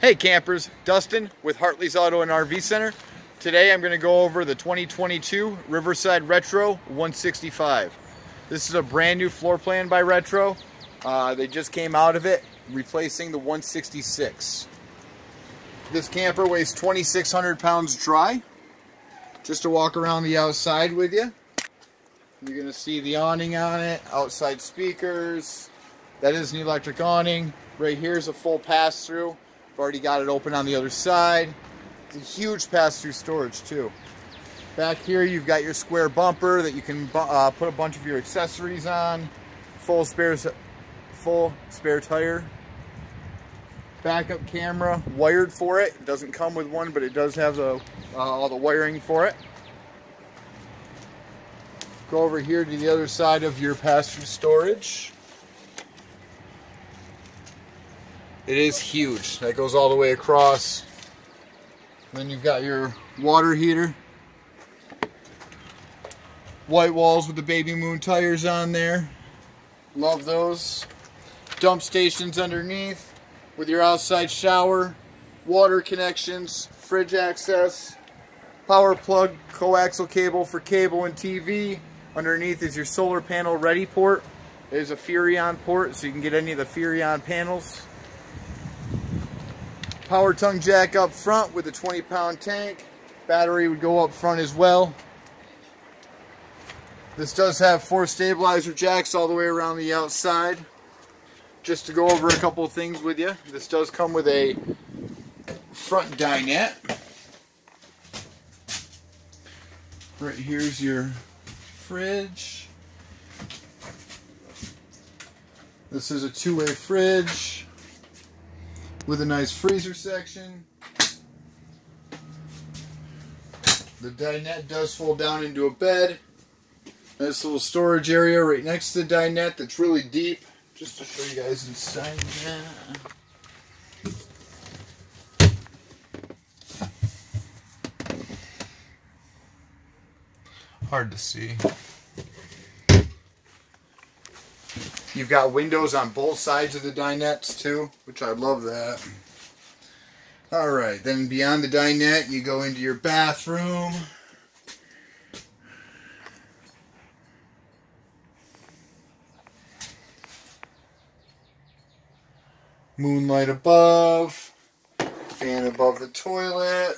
Hey campers, Dustin with Hartley's Auto and RV Center. Today I'm going to go over the 2022 Riverside Retro 165. This is a brand new floor plan by Retro. Uh, they just came out of it, replacing the 166. This camper weighs 2,600 pounds dry. Just to walk around the outside with you. You're going to see the awning on it, outside speakers. That is an electric awning. Right here is a full pass-through. Already got it open on the other side. It's a huge pass-through storage too. Back here you've got your square bumper that you can uh, put a bunch of your accessories on. Full spare, full spare tire. Backup camera, wired for it. It doesn't come with one, but it does have the, uh, all the wiring for it. Go over here to the other side of your pass-through storage. It is huge. That goes all the way across. then you've got your water heater. White walls with the Baby Moon tires on there. Love those. Dump stations underneath with your outside shower, water connections, fridge access, power plug, coaxial cable for cable and TV, Underneath is your solar panel ready port. There's a Furrion port so you can get any of the Furrion panels. Power tongue jack up front with a 20 pound tank. Battery would go up front as well. This does have four stabilizer jacks all the way around the outside. Just to go over a couple of things with you. This does come with a front dinette. Right here's your fridge. This is a two-way fridge with a nice freezer section. The dinette does fold down into a bed. Nice little storage area right next to the dinette that's really deep. Just to show you guys inside. Hard to see. You've got windows on both sides of the dinettes too, which I love that. Alright, then beyond the dinette, you go into your bathroom. Moonlight above, fan above the toilet,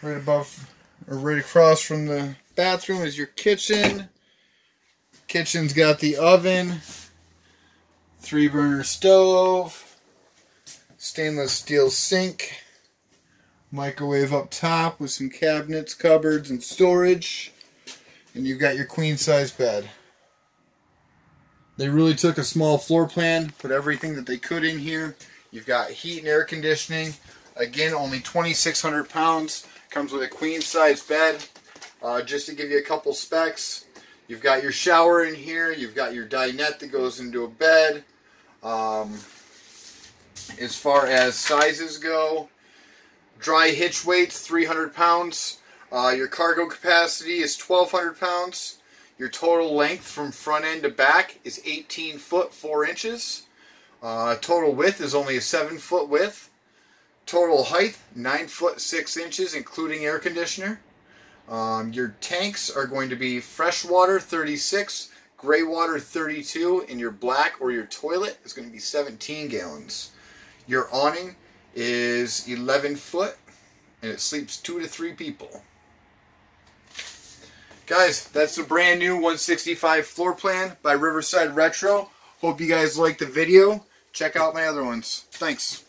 right above or right across from the bathroom is your kitchen. Kitchen's got the oven, three burner stove, stainless steel sink, microwave up top with some cabinets, cupboards, and storage. And you've got your queen size bed. They really took a small floor plan, put everything that they could in here. You've got heat and air conditioning. Again, only 2,600 pounds. Comes with a queen size bed. Uh, just to give you a couple specs, you've got your shower in here. You've got your dinette that goes into a bed. Um, as far as sizes go, dry hitch weight 300 pounds. Uh, your cargo capacity is 1,200 pounds. Your total length from front end to back is 18 foot 4 inches. Uh, total width is only a 7 foot width. Total height, 9 foot 6 inches, including air conditioner. Um, your tanks are going to be freshwater 36, gray water 32, and your black or your toilet is going to be 17 gallons. Your awning is 11 foot, and it sleeps 2 to 3 people. Guys, that's the brand new 165 floor plan by Riverside Retro. Hope you guys liked the video. Check out my other ones. Thanks.